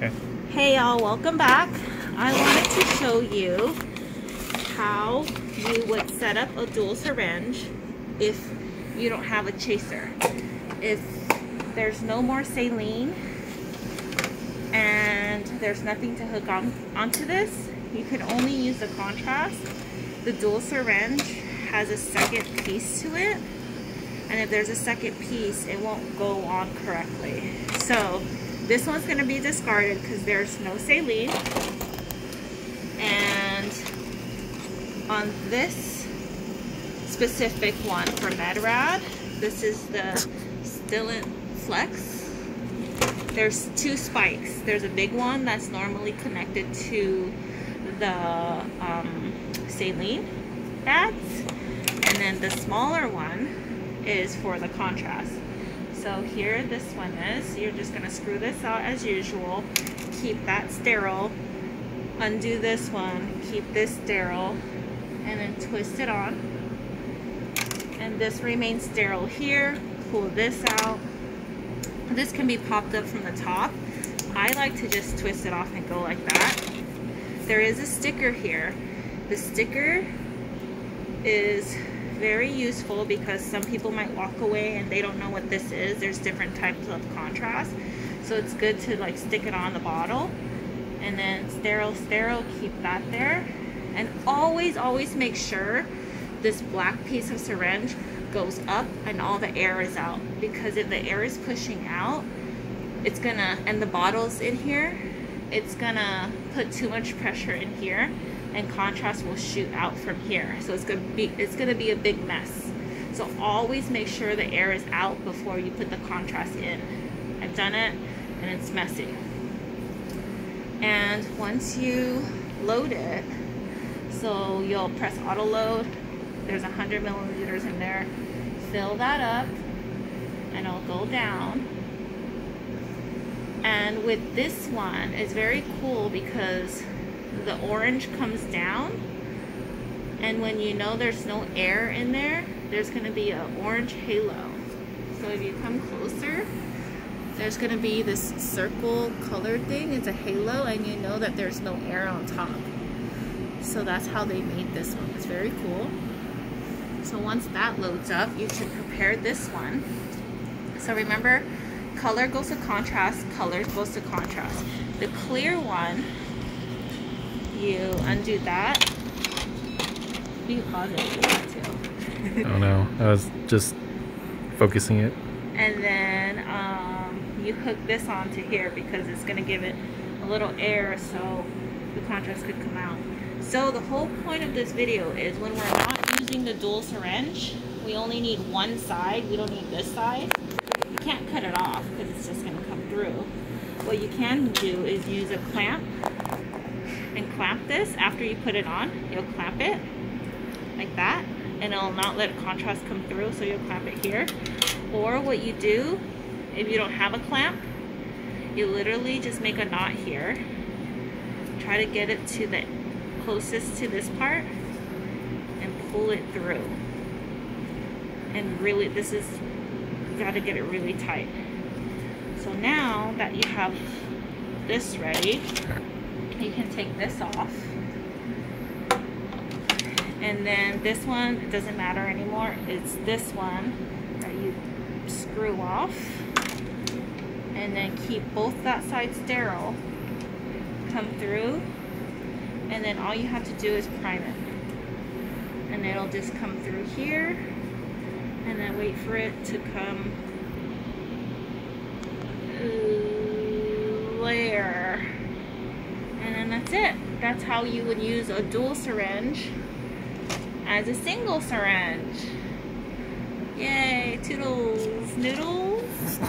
Okay. Hey y'all, welcome back. I wanted to show you how you would set up a dual syringe if you don't have a chaser. If there's no more saline and there's nothing to hook on onto this, you can only use the contrast. The dual syringe has a second piece to it and if there's a second piece it won't go on correctly. So this one's going to be discarded because there's no saline. And on this specific one for MedRad, this is the Stellant Flex. There's two spikes. There's a big one that's normally connected to the um, saline pads. And then the smaller one is for the contrast. So here this one is. You're just going to screw this out as usual. Keep that sterile. Undo this one. Keep this sterile. And then twist it on. And this remains sterile here. Pull this out. This can be popped up from the top. I like to just twist it off and go like that. There is a sticker here. The sticker is very useful because some people might walk away and they don't know what this is. There's different types of contrast. So it's good to like stick it on the bottle and then sterile, sterile, keep that there. And always, always make sure this black piece of syringe goes up and all the air is out because if the air is pushing out, it's gonna, and the bottle's in here, it's gonna put too much pressure in here and contrast will shoot out from here. So it's gonna be it's gonna be a big mess. So always make sure the air is out before you put the contrast in. I've done it and it's messy. And once you load it, so you'll press auto load, there's 100 milliliters in there, fill that up and it'll go down. And with this one, it's very cool because the orange comes down and when you know there's no air in there there's going to be an orange halo. So if you come closer there's going to be this circle colored thing. It's a halo and you know that there's no air on top. So that's how they made this one. It's very cool. So once that loads up you should prepare this one. So remember color goes to contrast color goes to contrast. The clear one you undo that. Be positive too. oh no, I was just focusing it. And then um, you hook this onto here because it's going to give it a little air so the contrast could come out. So the whole point of this video is when we're not using the dual syringe, we only need one side. We don't need this side. You can't cut it off because it's just going to come through. What you can do is use a clamp and clamp this after you put it on. You'll clamp it like that and it'll not let contrast come through so you'll clamp it here. Or what you do, if you don't have a clamp, you literally just make a knot here. Try to get it to the closest to this part and pull it through. And really, this is, you gotta get it really tight. So now that you have this ready, can take this off. And then this one, it doesn't matter anymore. It's this one that you screw off. And then keep both that side sterile. Come through. And then all you have to do is prime it. And it'll just come through here. And then wait for it to come and that's it. That's how you would use a dual syringe as a single syringe. Yay, toodles, noodles.